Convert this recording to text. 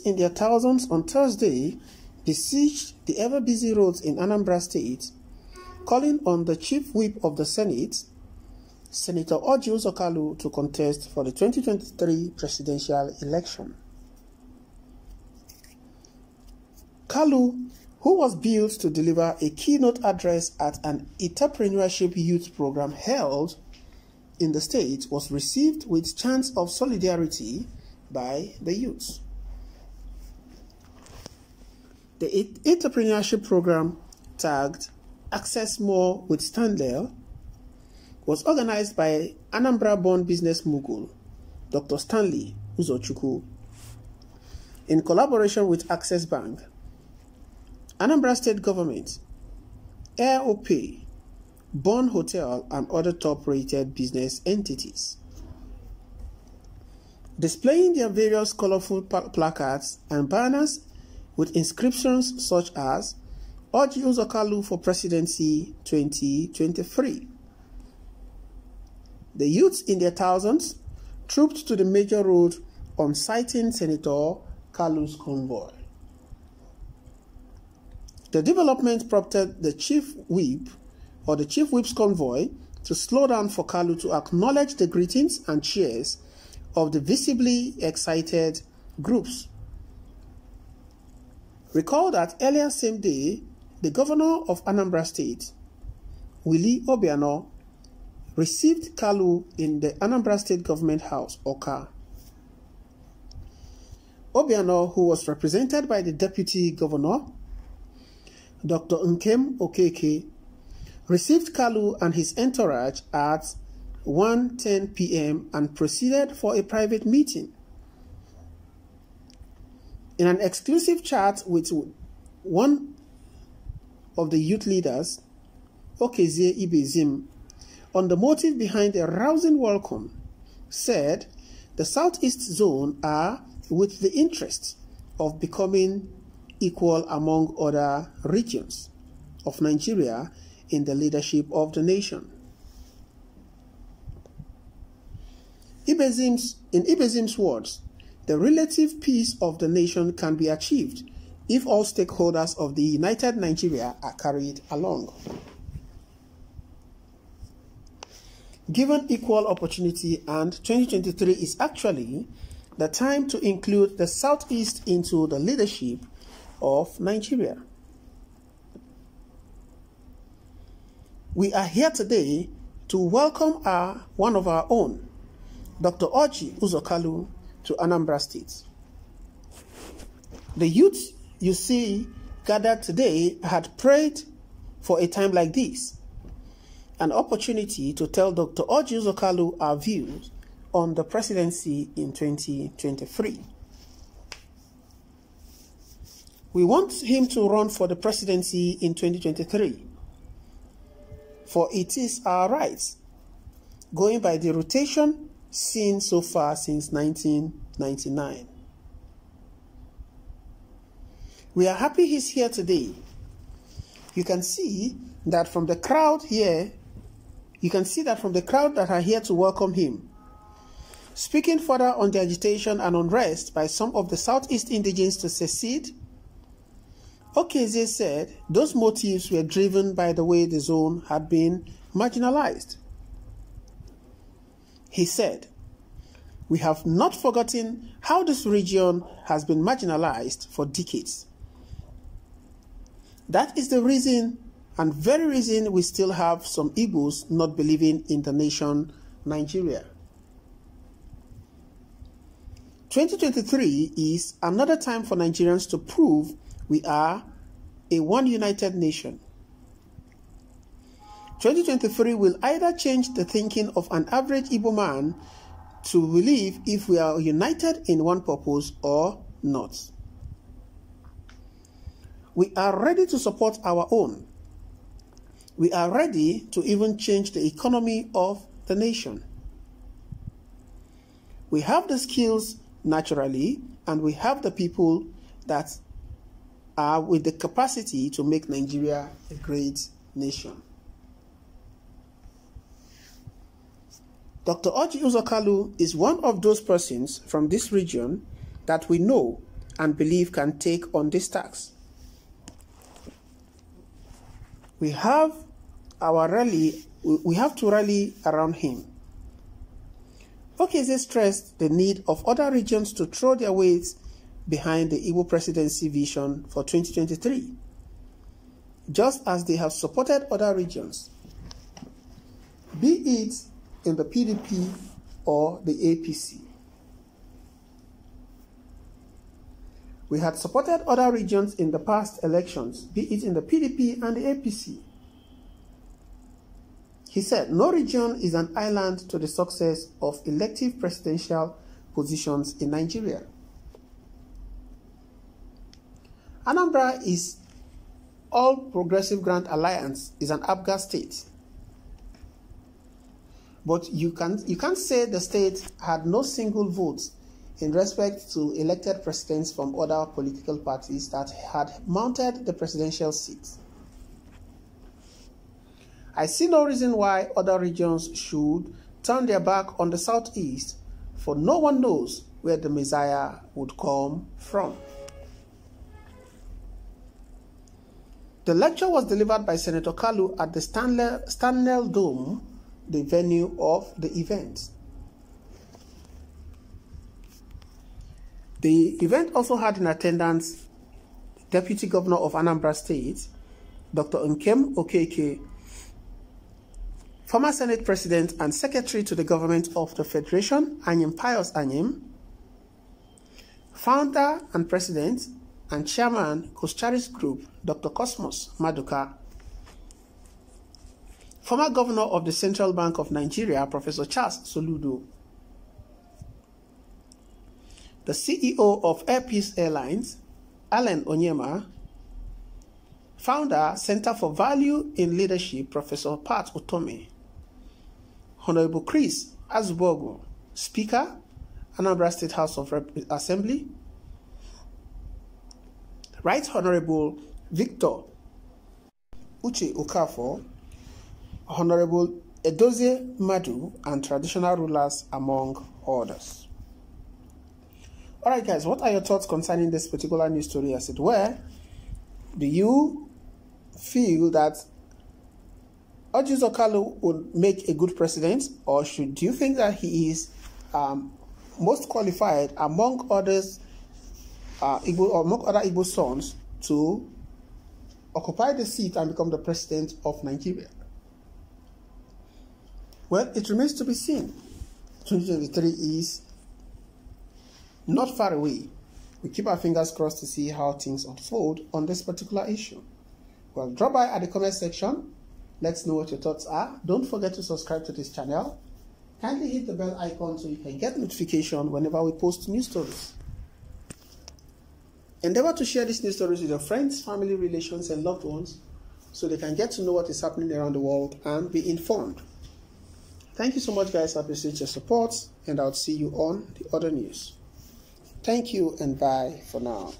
in their thousands on Thursday besieged the ever busy roads in Anambra State, calling on the chief whip of the Senate, Senator Orji Uzor to contest for the 2023 presidential election. Kalu, who was billed to deliver a keynote address at an entrepreneurship youth program held in the state, was received with chants of solidarity by the youth. The entrepreneurship program tagged Access More with Stanley was organized by Anambra-born business mogul Dr. Stanley Uzochukwu in collaboration with Access Bank, Anambra State Government, Opay, Bond Hotel, and other top-rated business entities. Displaying their various colorful placards and banners with inscriptions such as Orji Uzor Kalu for Presidency 2023. The youths in their thousands trooped to the major road on sighting Senator Kalu's convoy. The development prompted the chief whip or the chief whip's convoy to slow down for Kalu to acknowledge the greetings and cheers of the visibly excited groups. Recall that earlier same day, the governor of Anambra State, Willie Obiano, received Kalu in the Anambra State Government House, Awka. Obiano, who was represented by the Deputy Governor, Dr. Nkem Okeke, received Kalu and his entourage at 1.10 p.m. and proceeded for a private meeting. In an exclusive chat with one of the youth leaders, Okezie Ibezim, on the motive behind a rousing welcome, said the Southeast Zone are with the interest of becoming equal among other regions of Nigeria in the leadership of the nation. Ibezim's, in Ibezim's words, the relative peace of the nation can be achieved if all stakeholders of the united Nigeria are carried along. Given equal opportunity and 2023 is actually the time to include the Southeast into the leadership of Nigeria. We are here today to welcome our, one of our own, Dr. Orji Uzor Kalu, to Anambra State. The youth you see gathered today had prayed for a time like this, an opportunity to tell Dr. Orji Uzor Kalu our views on the presidency in 2023. We want him to run for the presidency in 2023, for it is our right, going by the rotation seen so far since 1999. We are happy he's here today. You can see that from the crowd here, you can see that from the crowd that are here to welcome him. Speaking further on the agitation and unrest by some of the Southeast indigents to secede, Okezie said those motives were driven by the way the zone had been marginalized. He said, We have not forgotten how this region has been marginalized for decades. That is the reason and very reason we still have some Igbos not believing in the nation Nigeria. 2023 is another time for Nigerians to prove we are a one united nation. 2023 will either change the thinking of an average Igbo man to believe if we are united in one purpose or not. We are ready to support our own. We are ready to even change the economy of the nation. We have the skills naturally, and we have the people that are with the capacity to make Nigeria a great nation. Dr. Orji Uzor Kalu is one of those persons from this region that we know and believe can take on this task. We have our rally, we have to rally around him. Okezie stressed the need of other regions to throw their weight behind the Igbo presidency vision for 2023, just as they have supported other regions, be it in the PDP or the APC. We had supported other regions in the past elections, be it in the PDP and the APC. He said, no region is an island to the success of elective presidential positions in Nigeria. Anambra is All Progressive Grand Alliance is an APGA state. But you, can, you can't say the state had no single votes in respect to elected presidents from other political parties that had mounted the presidential seat. I see no reason why other regions should turn their back on the southeast, for no one knows where the Messiah would come from. The lecture was delivered by Senator Kalu at the Stanley, Dome, the venue of the event. The event also had in attendance Deputy Governor of Anambra State, Dr. Nkem Okeke, former Senate President and Secretary to the Government of the Federation, Anyim Pius Anyim, founder and President and Chairman, Coscharis Group, Dr. Cosmas Maduka, former Governor of the Central Bank of Nigeria, Professor Charles Soludo, the CEO of Air Peace Airlines, Allen Onyema, founder, Center for Value in Leadership, Professor Pat Utomi, Honorable Chris Azubogu, Speaker, Anambra State House of Rep Assembly, Right Honorable Victor Uche Okafor, Honorable Edozie Madu, and traditional rulers, among others. All right, guys, what are your thoughts concerning this particular news story as it were? Do you feel that Orji Okalu would make a good president, or should you think that he is um, most qualified among others, uh, Igbo, among other Igbo sons, to occupy the seat and become the president of Nigeria? Well, it remains to be seen. 2023 is not far away. We keep our fingers crossed to see how things unfold on this particular issue. Well, drop by at the comment section. Let's know what your thoughts are. Don't forget to subscribe to this channel. Kindly hit the bell icon so you can get notification whenever we post new stories. Endeavor to share these news stories with your friends, family, relations, and loved ones so they can get to know what is happening around the world and be informed. Thank you so much, guys. I appreciate your support, and I'll see you on the other news. Thank you and bye for now.